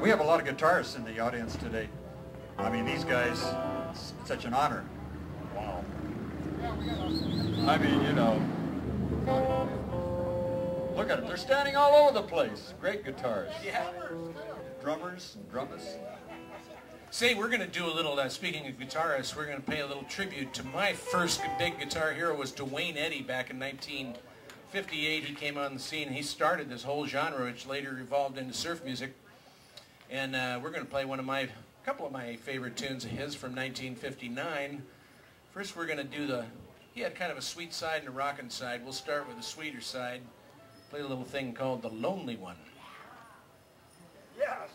we have a lot of guitarists in the audience today. I mean, these guys, it's such an honor. Wow. I mean, you know, look at them. They're standing all over the place. Great guitars. Yeah. Drummers and drummers. Say, we're going to do a little, uh, speaking of guitarists, we're going to pay a little tribute to my first big guitar hero was Duane Eddy back in 1958. He came on the scene. He started this whole genre, which later evolved into surf music. And uh, we're going to play one of my, a couple of my favorite tunes of his from 1959. First, we're going to do the, he had kind of a sweet side and a rockin' side. We'll start with the sweeter side, play a little thing called The Lonely One. Yes.